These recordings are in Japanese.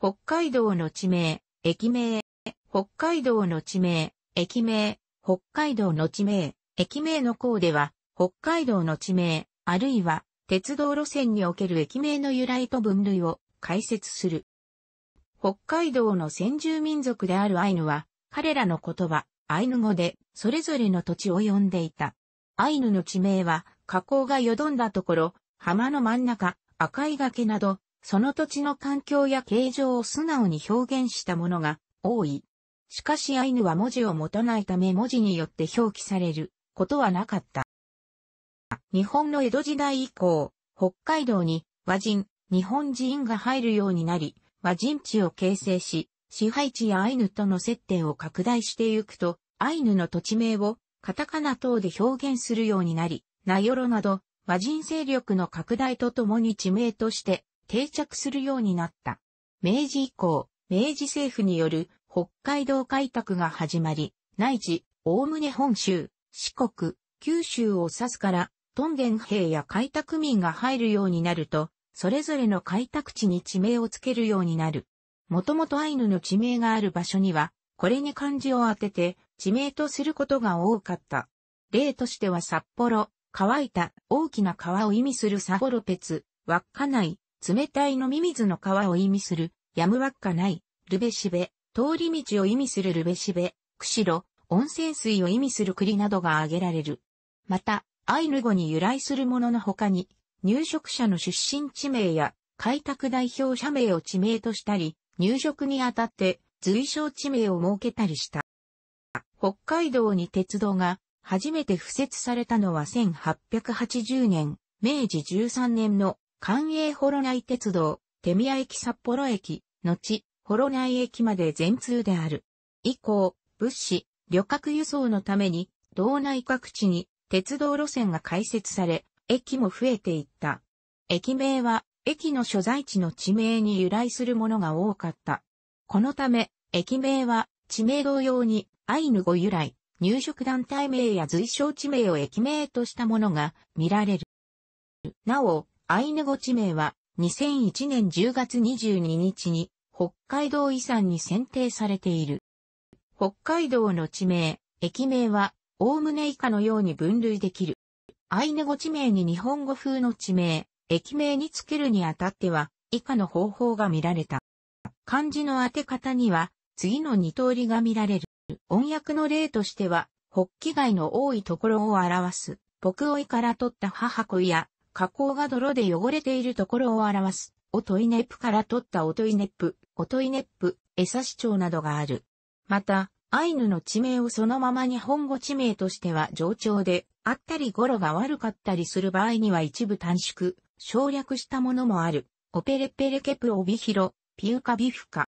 北海道の地名、駅名、北海道の地名、駅名、北海道の地名、駅名の項では、北海道の地名、あるいは、鉄道路線における駅名の由来と分類を解説する。北海道の先住民族であるアイヌは、彼らの言葉、アイヌ語で、それぞれの土地を呼んでいた。アイヌの地名は、河口がよどんだところ、浜の真ん中、赤い崖など、その土地の環境や形状を素直に表現したものが多い。しかしアイヌは文字を持たないため文字によって表記されることはなかった。日本の江戸時代以降、北海道に和人、日本人が入るようになり、和人地を形成し、支配地やアイヌとの接点を拡大してゆくと、アイヌの土地名をカタカナ等で表現するようになり、ナヨロなど和人勢力の拡大とともに地名として定着するようになった。明治以降、明治政府による北海道開拓が始まり、内地、おおむね本州、四国、九州を指すから、トンゲン兵や開拓民が入るようになると、それぞれの開拓地に地名をつけるようになる。もともとアイヌの地名がある場所には、これに漢字を当てて、地名とすることが多かった。例としては札幌、乾いた、大きな川を意味するサゴロペツ、稚内、冷たい飲み水の川を意味する、ヤムワッカナイ、ルベシベ、通り道を意味するルベシベ、釧路、温泉水を意味する栗などが挙げられる。また、アイヌ語に由来するものの他に、入植者の出身地名や開拓代表者名を地名としたり、入植にあたって随称地名を設けたりした。北海道に鉄道が初めて敷設されたのは1880年、明治13年の関営幌内鉄道、手宮駅札幌駅、後、幌内駅まで全通である。以降、物資、旅客輸送のために、道内各地に鉄道路線が開設され、駅も増えていった。駅名は、駅の所在地の地名に由来するものが多かった。このため、駅名は、地名同様に、アイヌ語由来、入植団体名や随称地名を駅名としたものが見られる。なお、アイヌ語地名は2001年10月22日に北海道遺産に選定されている。北海道の地名、駅名は、おおむね以下のように分類できる。アイヌ語地名に日本語風の地名、駅名につけるにあたっては、以下の方法が見られた。漢字の当て方には、次の二通りが見られる。音訳の例としては、北記外の多いところを表す、北追いから取った母子や、加工が泥で汚れているところを表す。おといねっぷから取ったおといねっぷ、おといねっぷ、エサ市長などがある。また、アイヌの地名をそのまま日本語地名としては上長で、あったり語呂が悪かったりする場合には一部短縮、省略したものもある。オペレペレケプオビヒロ、ピウカビフカ。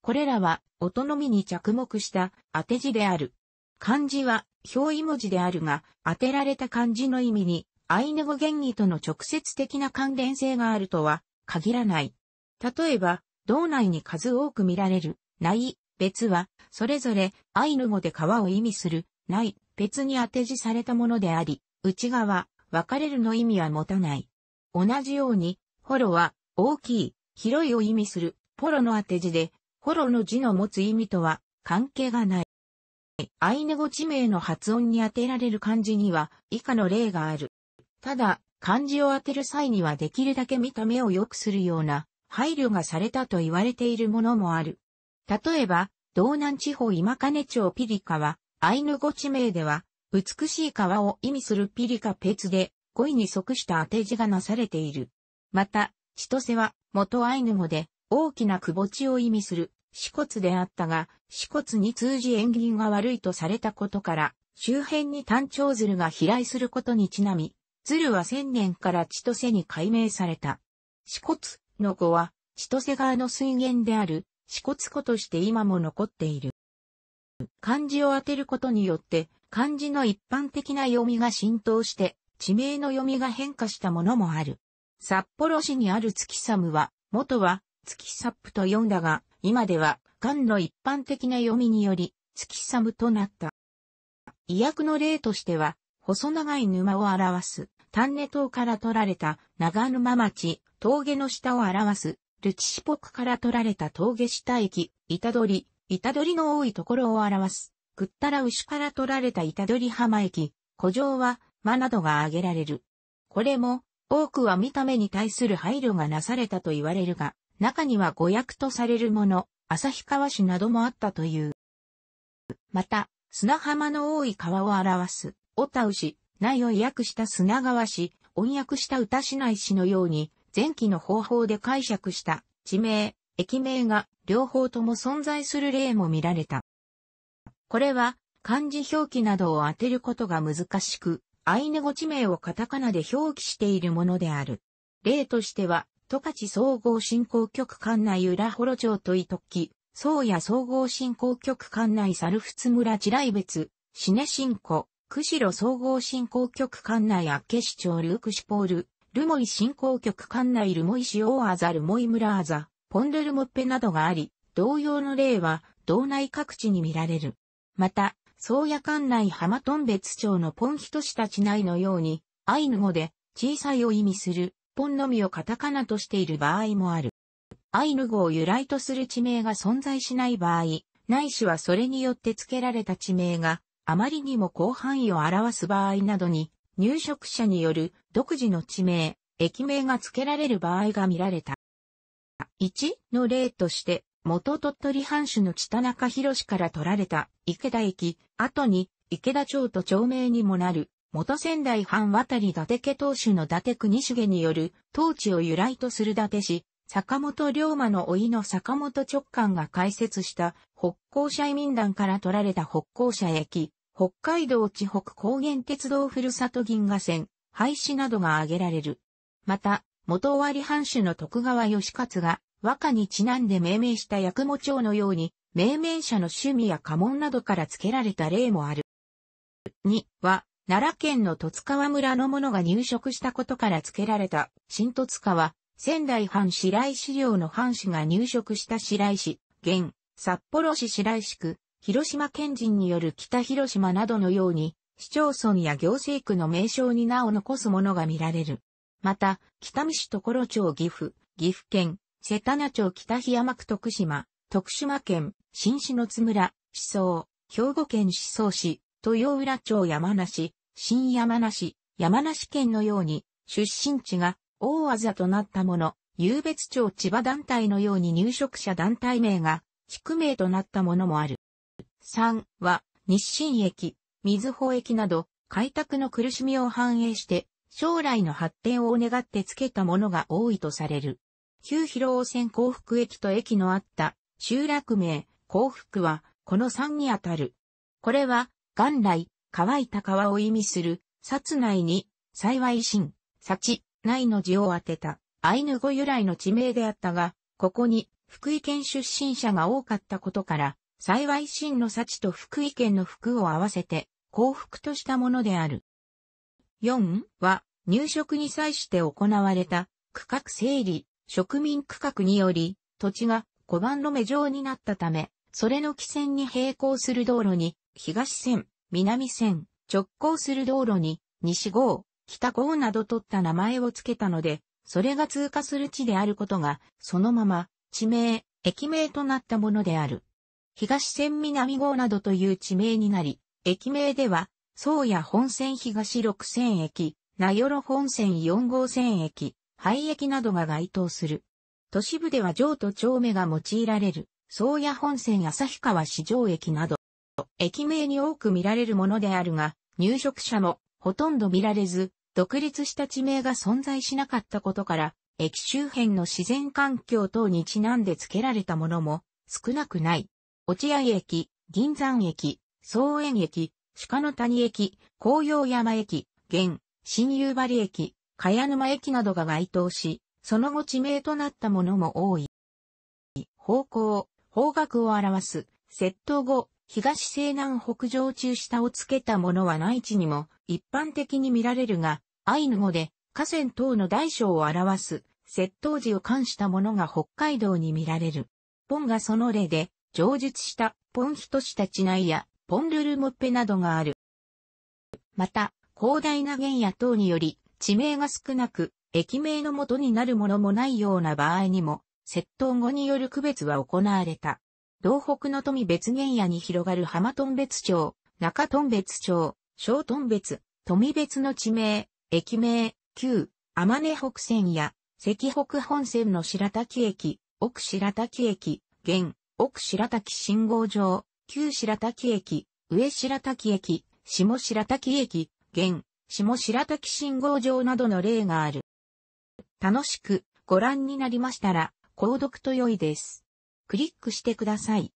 これらは、音のみに着目した当て字である。漢字は表意文字であるが、当てられた漢字の意味にアイヌ語原意との直接的な関連性があるとは限らない。例えば、道内に数多く見られる、内、別は、それぞれアイヌ語で川を意味する、内、別に当て字されたものであり、内側、分れるの意味は持たない。同じように、ホロは、大きい、広いを意味する、ポロの当て字で、ホロの字の持つ意味とは関係がない。アイヌ語地名の発音に当てられる漢字には以下の例がある。ただ、漢字を当てる際にはできるだけ見た目を良くするような配慮がされたと言われているものもある。例えば、道南地方今金町ピリカは、アイヌ語地名では、美しい川を意味するピリカペツで、語彙に即した当て字がなされている。また、千歳は、元アイヌ語で、大きな窪地を意味する、死骨であったが、死骨に通じ縁起が悪いとされたことから、周辺に単調鶴が飛来することにちなみ、鶴は千年から千歳に改名された。四骨の語は、千歳川の水源である、四骨湖として今も残っている。漢字を当てることによって、漢字の一般的な読みが浸透して、地名の読みが変化したものもある。札幌市にある月寒は、元は月サップと読んだが、今では、漢の一般的な読みにより、月寒となった。意訳の例としては、細長い沼を表す、丹根島から取られた長沼町、峠の下を表す、ルチシポクから取られた峠下駅、板取り、板取りの多いところを表す。ぐったら牛から取られた板取り浜駅、古城は、間などが挙げられる。これも、多くは見た目に対する配慮がなされたと言われるが、中には誤訳とされるもの、旭川市などもあったという。また、砂浜の多い川を表す、小田牛、内を訳した砂川市、音訳した歌市内市のように、前期の方法で解釈した地名、駅名が両方とも存在する例も見られた。これは漢字表記などを当てることが難しく、アイヌ語地名をカタカナで表記しているものである。例としては、十勝総合振興局管内浦幌町と伊時、宗谷総合振興局管内猿仏村地来別、シネ新湖、釧路総合振興局管内厚岸町ルークシポール、ルモイ振興局管内ルモイ市大あざルモイ村あざ、ポンルルモッペなどがあり、同様の例は道内各地に見られる。また、宗谷管内浜トン別町のポンヒトシたち内のように、アイヌ語で小さいを意味するポンのみをカタカナとしている場合もある。アイヌ語を由来とする地名が存在しない場合、ないしはそれによって付けられた地名があまりにも広範囲を表す場合などに、入植者による独自の地名、駅名が付けられる場合が見られた。1の例として、元鳥取藩主の地田中博から取られた池田駅、後に池田町と町名にもなる元仙台藩渡り伊達家当主の伊達国重による統治を由来とする伊達氏、坂本龍馬の甥の坂本直官が開設した北港社移民団から取られた北港社駅、北海道地北高原鉄道ふるさと銀河線、廃止などが挙げられる。また、元尾張藩主の徳川義勝が和歌にちなんで命名した八雲町のように、命名者の趣味や家紋などから付けられた例もある。2は、奈良県の戸塚川村の者が入植したことから付けられた新戸塚は、仙台藩白石領の藩士が入植した白石、現、札幌市白石区、広島県人による北広島などのように、市町村や行政区の名称に名を残すものが見られる。また、北見市所町岐阜、岐阜県、瀬田名町北檜山区徳島、徳島県、新市の津村、思想、兵庫県思想市、豊浦町山梨、新山梨、山梨県のように、出身地が大あざとなったもの、湧別町千葉団体のように入植者団体名が、地区名となったものもある。3は、日清駅、水穂駅など、開拓の苦しみを反映して、将来の発展を願って付けたものが多いとされる。旧広尾線幸福駅と駅のあった集落名幸福はこの3にあたる。これは元来乾いた川を意味する、薩内に、幸い心、幸、内の字を当てた、アイヌ語由来の地名であったが、ここに、福井県出身者が多かったことから、幸い心の幸と福井県の福を合わせて、幸福としたものである。4は、入植に際して行われた、区画整理、植民区画により、土地が小番路目状になったため、それの起線に並行する道路に、東線、南線、直行する道路に、西号、北号など取った名前を付けたので、それが通過する地であることが、そのまま、地名、駅名となったものである。東線南号などという地名になり、駅名では、宗谷本線東六線駅、名寄本線四号線駅、廃駅などが該当する。都市部では上と町目が用いられる、宗谷本線旭川市場駅など、駅名に多く見られるものであるが、入植者もほとんど見られず、独立した地名が存在しなかったことから、駅周辺の自然環境等にちなんで付けられたものも少なくない。落合駅、銀山駅、総園駅、鹿の谷駅、紅葉山駅、現、新夕張駅、茅沼駅などが該当し、その後地名となったものも多い。方向、方角を表す、窃盗後、東西南北上中下をつけたものは内地にも一般的に見られるが、アイヌ語で河川等の大小を表す窃盗時を冠したものが北海道に見られる。ポンがその例で、上述したポンヒトシタチナイやポンルルモッペなどがある。また、広大な原野等により地名が少なく、駅名の元になるものもないような場合にも、窃盗後による区別は行われた。道北の富別原野に広がる浜頓別町、中頓別町、小頓別、富別の地名、駅名、旧、天根北線や、関北本線の白滝駅、奥白滝駅、現、奥白滝信号場、旧白滝駅、上白滝駅、下白滝駅、現、下白滝信号場などの例がある。楽しくご覧になりましたら、購読と良いです。クリックしてください。